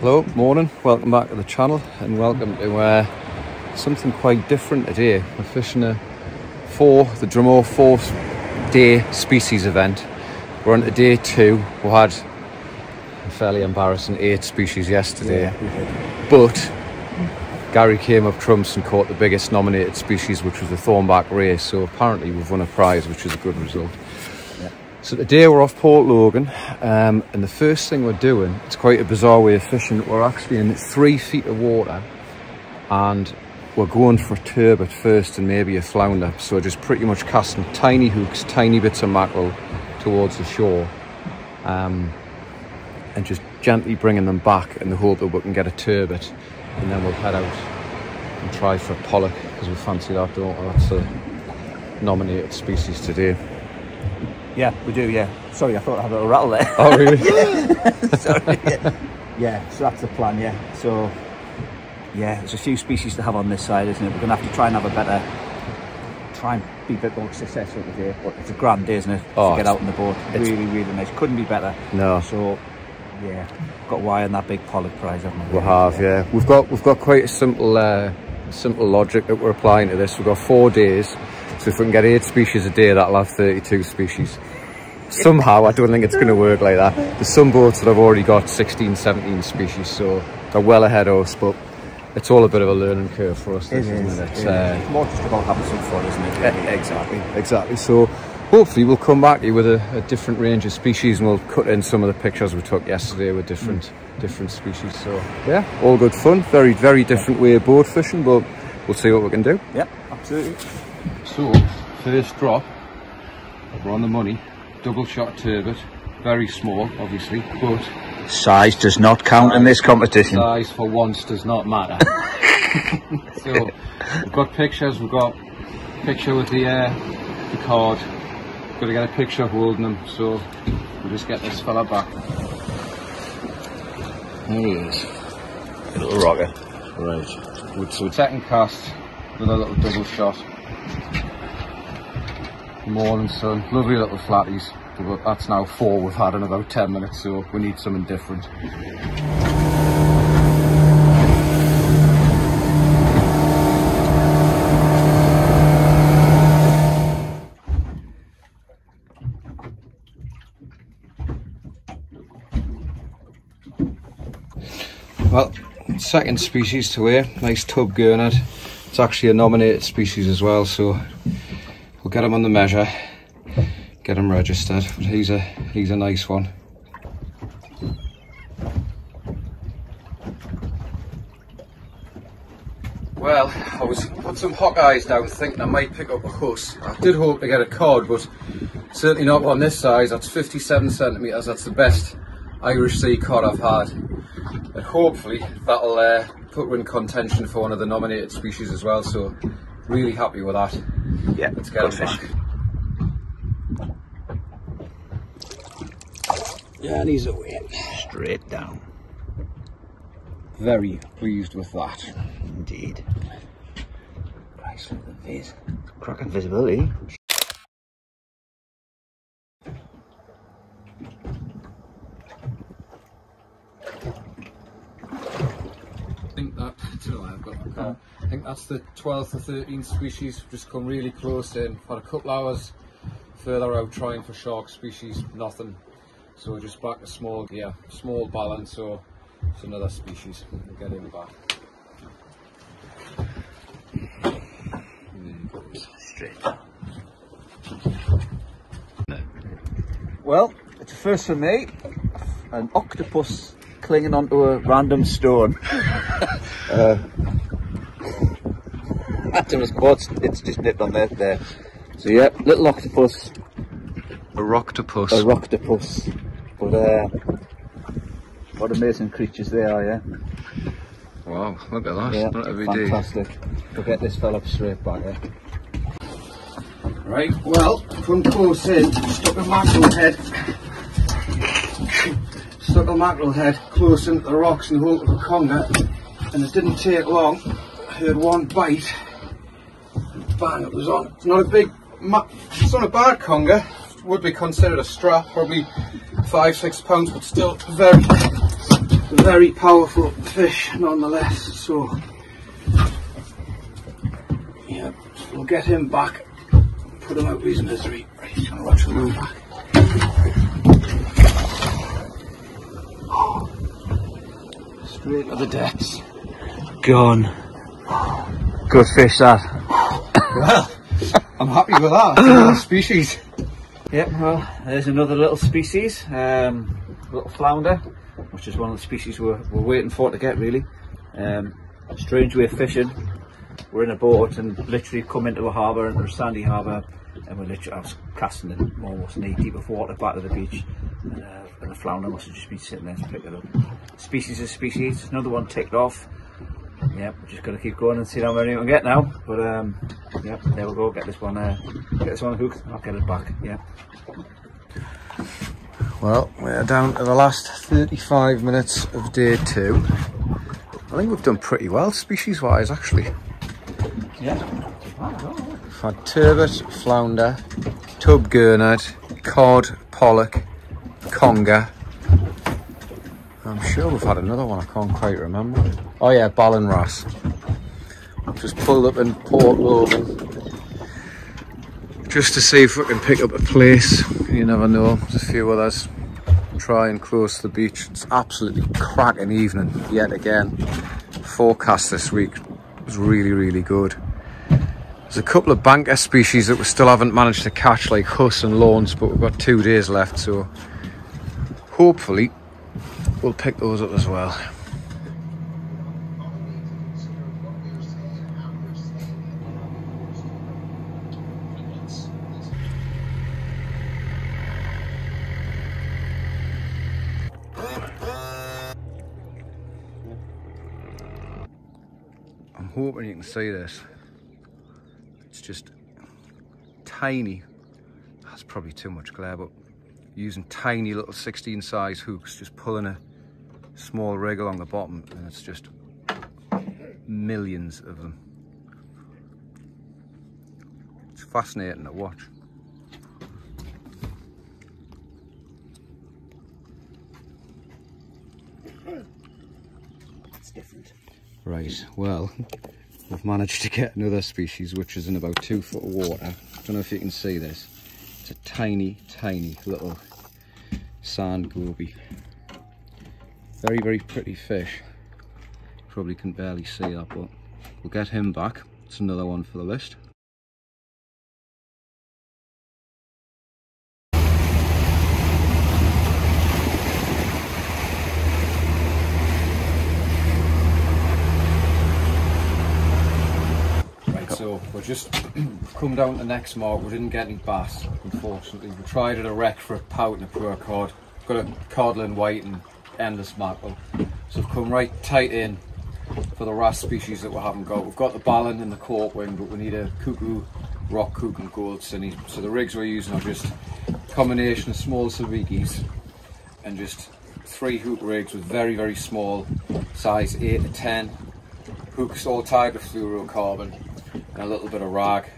Hello, morning, welcome back to the channel and welcome to uh, something quite different today. We're fishing a four, the Drummore four day species event. We're on to day two. We had a fairly embarrassing eight species yesterday, Yeah, but Gary came up trumps and caught the biggest nominated species, which was the Thornback Ray. So apparently we've won a prize, which is a good result. So today we're off Port Logan, um, and the first thing we're doing, it's quite a bizarre way of fishing. We're actually in three feet of water, and we're going for a turbot first and maybe a flounder. So just pretty much casting tiny hooks, tiny bits of mackerel towards the shore, um, and just gently bringing them back in the hope that we can get a turbot, and then we'll head out and try for a pollock because we fancy that, don't we? That's the nominated species today. Yeah, we do. Yeah. Sorry, I thought I had a little rattle there. Oh really? Sorry. Yeah. yeah, so that's the plan. Yeah. So, yeah, there's a few species to have on this side, isn't it? We're gonna have to try and have a better, try and be a bit more successful today. But it's a grand day, isn't it? Oh, to get out on the boat. Really, really nice. Couldn't be better. No. So, yeah, got why on that big pollock prize, haven't we? We have, yeah. We've got we've got quite a simple uh, simple logic that we're applying to this. We've got four days, so if we can get eight species a day, that'll have 32 species. Somehow, I don't think it's going to work like that. There's some boats that have already got 16, 17 species, so they're well ahead of us, but it's all a bit of a learning curve for us, this, It isn't is. it? It's, It uh, is. It's more just about having some fun, isn't it? really? Exactly, exactly. So hopefully we'll come back here with a, a different range of species and we'll cut in some of the pictures we took yesterday with different different species. So yeah, all good fun. Very, very different way of boat fishing, but we'll see what we can do. Yeah, absolutely. So first drop, we're on the money. Double shot turbot, very small obviously, but Size does not count in this competition. size for once does not matter. so we've got pictures, we've got picture with the uh, the card. Got to get a picture holding them, so we'll just get this fella back. There he is. Little rocker. Right. With so second cast with a little double shot. Morning sun, lovely little flatties. But that's now four we've had in about 10 minutes, so we need something different. Well, second species to wear, nice tub gurnard. It's actually a nominated species as well, so we'll get him on the measure, get him registered. But he's a he's a nice one. Well, I was put some Hokkais down thinking I might pick up a huss. I did hope to get a cod, but certainly not on this size. That's 57 centimetres. That's the best Irish sea cod I've had. And hopefully that'll uh, put in contention for one of the nominated species as well. So really happy with that. Yeah, Let's get good him fish. back. Yeah, and he's away. Straight down. Very pleased with that. Indeed. Christ, look at this. Cracking visibility. I think that do you know, I've got my car. I think that's the 12th or 13th species. Just come really close in. For a couple hours further out trying for shark species, nothing. So we're just back to small gear, small balance. So it's another species. We'll get in back. Straight. Well, it's a first for me. An octopus clinging onto a random stone. uh, that's in spots. It's just nipped on there. There. So yeah, little octopus, A rocktopus. a rocktopus. But uh, what amazing creatures they are, yeah. Wow, look at that. Yeah, Not every day. fantastic. We'll get this fella straight back, yeah. Right, well, come close in, stuck a mackerel head. Stuck a mackerel head close into the rocks and hope of a conger. And it didn't take long. I heard one bite. Bang, it was on. It's not a big, it's not a bad conger. Would be considered a strap, probably five, six pounds, but still very, very powerful fish nonetheless. So yeah, we'll get him back, put him out of his misery. Right, he's gonna watch the move back. Straight to the depths. Gone. Good fish that. Well, I'm happy with that. Another species. Yep, well, there's another little species, um, little flounder, which is one of the species we're, we're waiting for to get really. Um, strange way of fishing. We're in a boat and literally come into a harbour, into a sandy harbour, and we're literally, I was casting in almost knee deep of water back to the beach, and, uh, and the flounder must have just been sitting there to pick it up. Species is species, another one ticked off. Yep, we're just got to keep going and see how many we can get now. But um, yep, there we go. Get this one, uh, get this one hooked. I'll get it back. Yeah. Well, we're down to the last 35 minutes of day two. I think we've done pretty well species wise actually. Yeah. We've had turbot, flounder, tub gurnard, cod, pollock, conger. I'm sure we've had another one, I can't quite remember. Oh yeah, ballon wrasse. Just pulled up in Port Logan just to see if we can pick up a plaice. You never know, there's a few others. Try and close the beach. It's absolutely cracking evening yet again. Forecast this week was really, really good. There's a couple of banker species that we still haven't managed to catch, like huss and launce, but we've got two days left, so hopefully we'll pick those up as well. I'm hoping you can see this. It's just tiny. That's probably too much glare, but using tiny little 16 size hooks, just pulling a small rig along the bottom, and it's just millions of them. It's fascinating to watch. It's different. Right, well, we've managed to get another species which is in about two foot of water. I don't know if you can see this. It's a tiny, tiny little sand goby. Very, very pretty fish. Probably can barely see that, but we'll get him back. It's another one for the list. Right, so we're just come down to the next mark. We didn't get any bass, unfortunately. We tried at a wreck for a pout and a poor cod. Got a codlin white and endless mackerel. So we've come right tight in for the wrasse species that we haven't got. We've got the ballon and the cork wing, but we need a cuckoo, rock cook and goldsinny. So the rigs we're using are just a combination of small sabikis and just three hook rigs with very, very small size 8 to 10 hooks all tied with fluorocarbon and a little bit of rag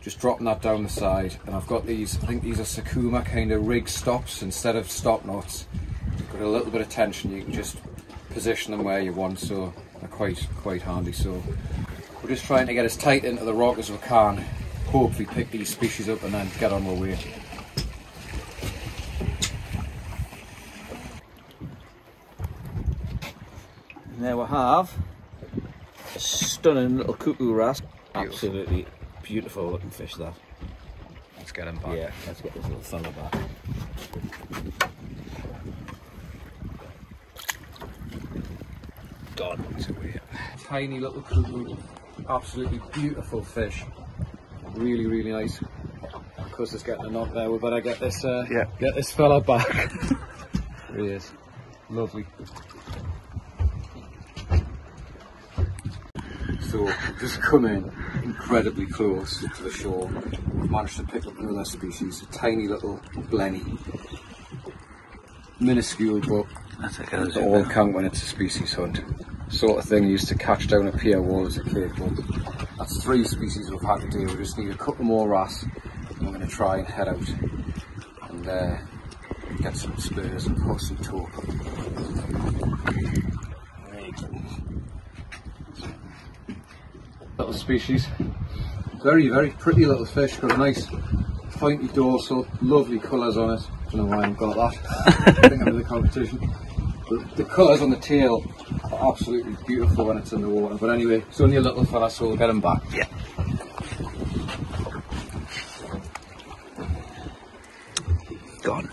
just dropping that down the side and I've got these I think these are Sakuma kind of rig stops instead of stop knots got a little bit of tension you can just position them where you want so they're quite quite handy so we're just trying to get as tight into the rock as we can hopefully pick these species up and then get on our way And there we have a stunning little cuckoo wrasse. Absolutely beautiful looking fish that. let's get them back Yeah, let's get this little fella back. Done tiny little cuckoo absolutely beautiful fish. Really really nice. Of course it's getting a knock there. We better get this uh, Yeah. get this fella back. There he is. Lovely. So just come in incredibly close to the shore. We've managed to pick up another species a tiny little blenny. Minuscule but That's it, it all count when it's a species hunt. Sort of thing used to catch down a pier wall as a kid, but that's three species we've had to do. We just need a couple more wrasse and we're going to try and head out and uh, get some spurs and put some tope. Little species. Very, very pretty little fish. Got a nice pointy dorsal, lovely colours on it. Don't know why I've got that. I think I'm in the competition. The colours on the tail are absolutely beautiful when it's in the water. But anyway, it's only a little fella, so we'll get him back. Yeah. Gone.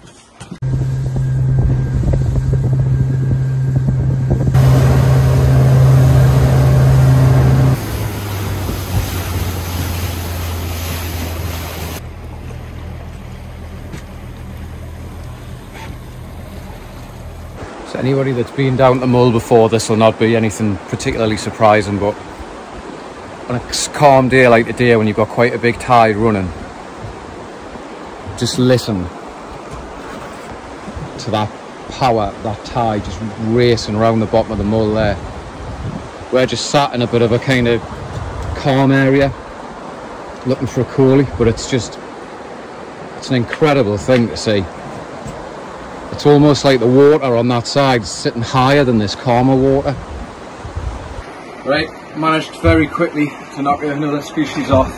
Anybody that's been down the Mull before, this will not be anything particularly surprising, but on a calm day like today when you've got quite a big tide running, just listen to that power, that tide just racing around the bottom of the Mull there. We're just sat in a bit of a kind of calm area looking for a Coley, but it's just, it's an incredible thing to see. It's almost like the water on that side is sitting higher than this calmer water. Right, managed very quickly to knock another species off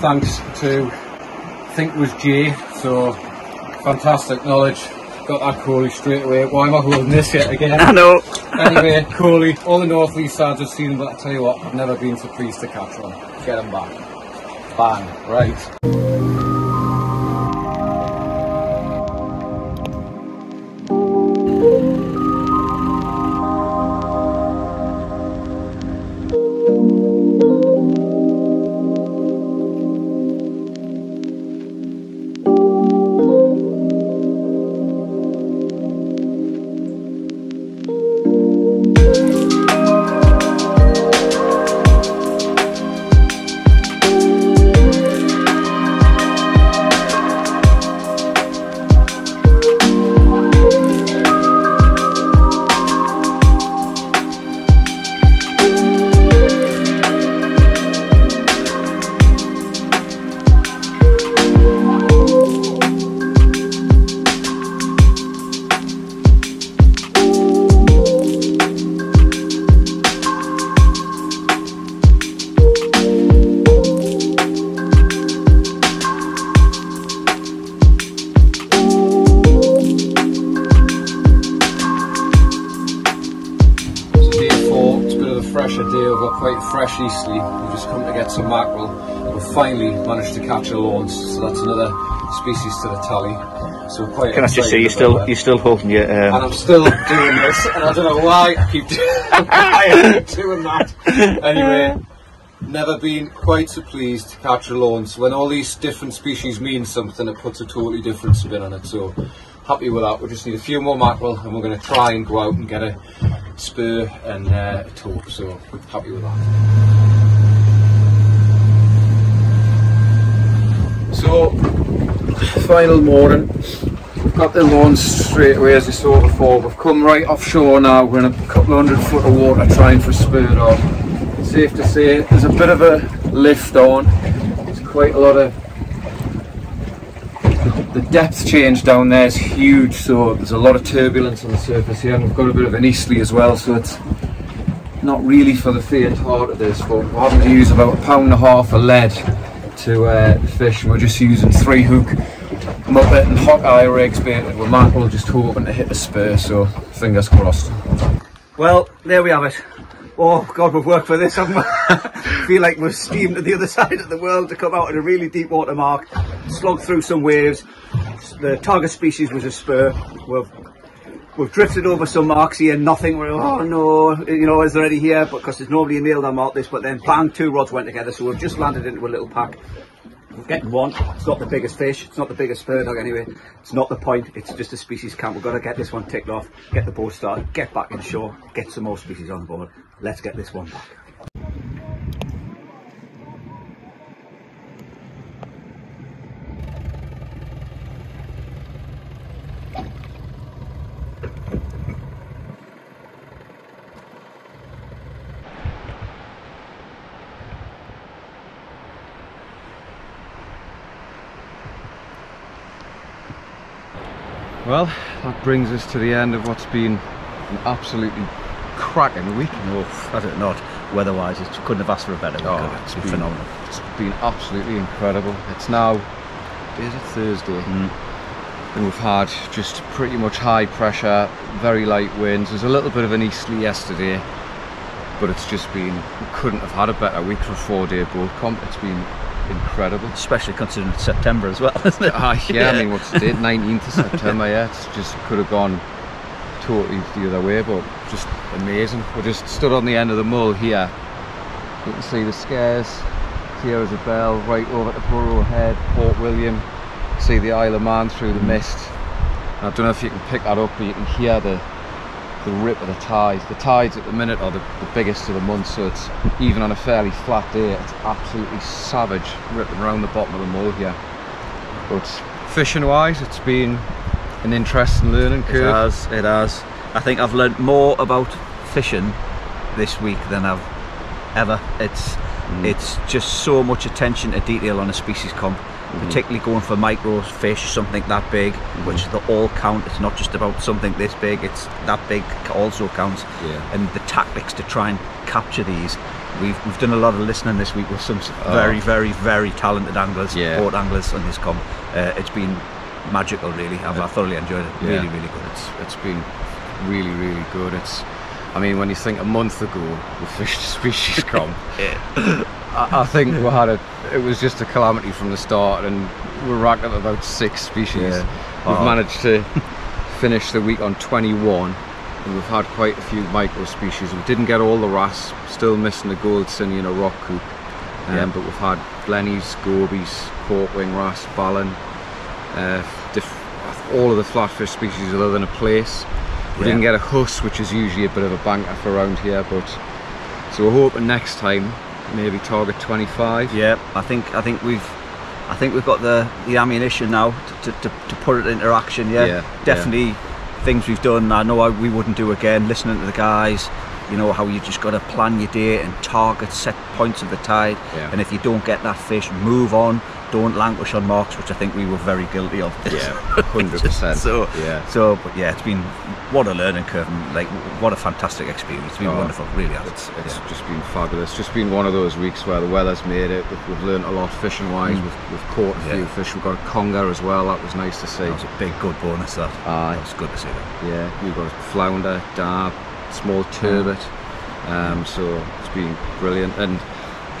thanks to, I think it was Jay, so fantastic knowledge. Got that Coley straight away. Why am I holding this yet again? I know. anyway, Coley, all the North East sides I've seen him, but I tell you what, I've never been so pleased to catch one. Get him back. Bang, right. Some mackerel. We've finally managed to catch a launce, so that's another species to the tally. So quite Can I just say you're still you're still holding your and um, I'm still doing this, and I don't know why I keep doing that. Anyway, never been quite so pleased to catch a launce. When all these different species mean something, it puts a totally different spin on it. So happy with that. We just need a few more mackerel, and we're going to try and go out and get a spur and uh, a tope. So happy with that. So final morning. We've got the launce straight away as you saw before. We've come right offshore now. We're in a couple of hundred foot of water trying for a spur dog. Safe to say there's a bit of a lift on. There's quite a lot of the depth change down there is huge, so there's a lot of turbulence on the surface here, and we've got a bit of an easterly as well, so it's not really for the faint-hearted. This, but we're having to use about a pound and a half of lead to uh, fish, and we're just using three hook muppet and Hokkai rigs baited with mackerel, just hoping to hit the spur. So fingers crossed. Well, there we have it. Oh God, we've worked for this, haven't we? Feel like we've steamed to the other side of the world to come out at a really deep water mark, slog through some waves. The target species was a spur. We've we've drifted over some marks here, nothing. We're oh no, you know, is there any here? Because there's nobody nailed on mark this, but then bang, two rods went together, so we've just landed into a little pack. We're getting one. It's not the biggest fish. It's not the biggest spur dog anyway. It's not the point. It's just a species count. We've got to get this one ticked off, get the boat started, get back in shore, get some more species on board. Let's get this one back. Well, that brings us to the end of what's been an absolutely cracking week. No, I don't know. Weather-wise, it couldn't have asked for a better week. Oh, it's been been- phenomenal. It's been absolutely incredible. It's now, is it Thursday? Mm. And we've had just pretty much high pressure, very light winds. There's a little bit of an easterly yesterday, but it's just been, we couldn't have had a better week for a four day boat comp. It's been incredible. Especially considering it's September as well, isn't it? Ah, yeah, I mean, what's the date? 19th of September, yeah. It's just could have gone totally the other way, but just amazing. We're just stood on the end of the mull here. You can see the scares. Here is a bell right over at the Burrow Head, Port William. See the Isle of Man through the mist. I don't know if you can pick that up, but you can hear the the rip of the tides. The tides at the minute are the, the biggest of the month, so it's even on a fairly flat day, it's absolutely savage ripping around the bottom of the mull here. But fishing wise, it's been an interesting learning curve. It has, it has. I think I've learned more about fishing this week than I've ever. It's mm. it's just so much attention to detail on a species comp, Mm. particularly going for micro fish, something that big, mm. which they all count. It's not just about something this big; it's that big also counts. Yeah. And the tactics to try and capture these. We've, we've done a lot of listening this week with some s- oh. very, very, very talented anglers, Yeah. boat anglers on this comp. Uh, it's been magical, really. I've, I uh, thoroughly enjoyed it. Yeah. Really, really good. It's it's been really really good. It's I mean when you think a month ago we fished a species comp, I, I think we had a it was just a calamity from the start, and we're racked up about six species. Yeah. We've Oh. managed to finish the week on 21, and we've had quite a few micro species. We didn't get all the wrasse, still missing the goldsinny and a rock cook. Um, Yeah. But we've had blennies, gobies, corkwing wrasse, ballon, uh, diff- all of the flatfish species other than a plaice. We Yeah. didn't get a huss, which is usually a bit of a banker for around here, but so we're hoping next time maybe target 25. Yeah, I think I think we've I think we've got the, the ammunition now to, to, to, put it into action. Yeah, Yeah, definitely things we've done. I know I, we wouldn't do again. Listening to the guys, you know how you just got to plan your day and target set points of the tide. Yeah. And if you don't get that fish, move on. Don't languish on marks, which I think we were very guilty of. Yeah, 100%. so yeah. So, but yeah, it's been what a learning curve. And like, what a fantastic experience. It's been Oh, wonderful, really. Has. It's, it's Yeah. just been fabulous. It's just been one of those weeks where the weather's made it. We've, we've learned a lot fishing wise. Mm. We've, we've caught a few fish. We've got a conger as well. That was nice to see. That was a big, good bonus. That. Aye. That was good to see that. Yeah, we've got a flounder, dab, small turbot. Um, so it's been brilliant and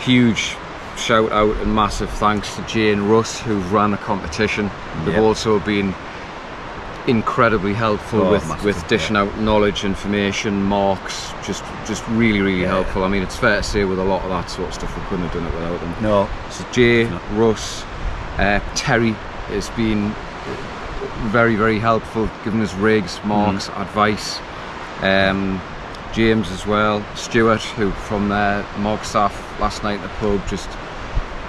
huge shout out and massive thanks to Jane Russ who've ran the competition. They've Yep. also been incredibly helpful Oh, with, with dishing out knowledge, information, marks, just just really really Yeah. helpful. I mean it's fair to say with a lot of that sort of stuff we couldn't have done it without them. No, So Jay. Russ, uh, Terry has been very, very helpful, giving us rigs, marks, Mm. advice. Um, James as well, Stuart, who from their Mog staff last night at the pub, just Yeah.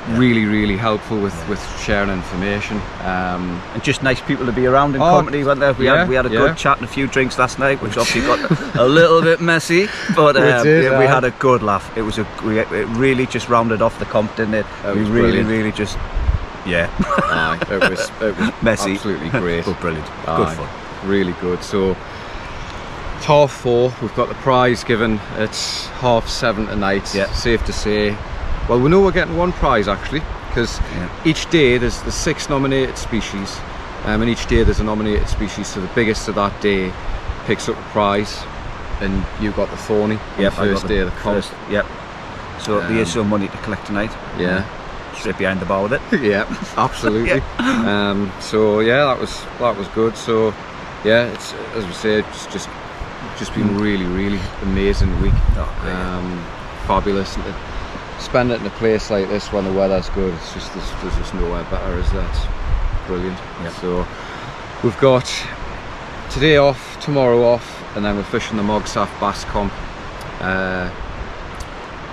Really, really helpful with, with sharing information. Um, and just nice people to be around in Oh, company, weren't there? We yeah, had we had a yeah. good chat and a few drinks last night, which obviously got a little bit messy, but We um, did, yeah, we had a good laugh. It was a we, it really just rounded off the comp, didn't it? It we really, brilliant. really just yeah, aye, it was, it was messy, absolutely great. but brilliant, Aye. good fun. really good. So it's half four. We've got the prize given. It's half seven tonight. Yeah. Safe to say. Well, we know we're getting one prize actually, because Yeah. each day there's the six nominated species, um, and each day there's a nominated species. So the biggest of that day picks up a prize, and you've got the thorny. Yep, the first day of the comp. first- Yep. So there is Um, some money to collect tonight. Yeah. straight behind the bar with it. yeah, absolutely. Um, so yeah, that was that was good. So yeah, it's as we say, it's just just been really, really amazing week. Oh. Um, fabulous. Spend it in a place like this when the weather's good, it's just there's, there's just nowhere better, is that? Brilliant. So we've got today off, tomorrow off, and then we're fishing the Mogstaff Bass Comp. Uh,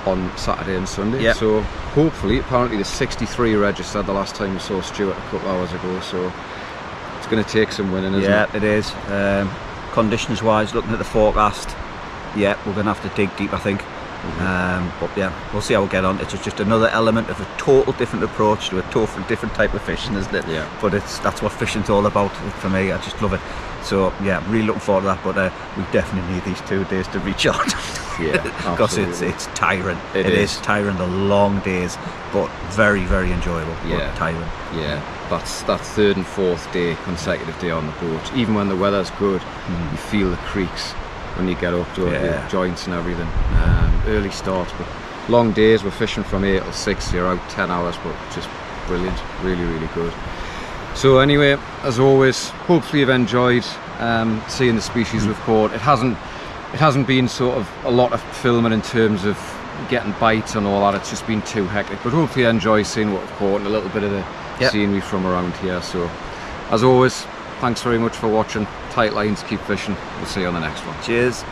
on Saturday and Sunday. Yep. So hopefully, apparently there's 63 registered the last time we saw Stuart a couple of hours ago. So it's going to take some winning, isn't yeah, it? it is. Um, conditions wise, looking at the forecast, yeah, we're going to have to dig deep, I think. Um, but yeah, we'll see how we get on. It's just another element of a total different approach to a total different type of fishing, isn't it? Yeah. But it's that's what fishing's all about for me. I just love it. So yeah, really looking forward to that. But uh, we definitely need these two days to recharge. Yeah, because it's it's tiring. It it is. is. tiring. The long days, but very very enjoyable. Yeah. but tiring. Yeah, that's that third and fourth day, consecutive day on the boat. Even when the weather's good, you feel the creaks when you get up to it, Yeah. the joints and everything. Um, early starts, but long days. We're fishing from eight till six. You're out ten hours, but just brilliant. Really, really good. So anyway, as always, hopefully you've enjoyed um, seeing the species we've caught. It hasn't it hasn't been sort of a lot of filming in terms of getting bites and all that. It's just been too hectic. But hopefully you enjoy seeing what we've caught and a little bit of the Yep. scenery from around here. So as always, thanks very much for watching. Tight lines, keep fishing. We'll see you on the next one. Cheers.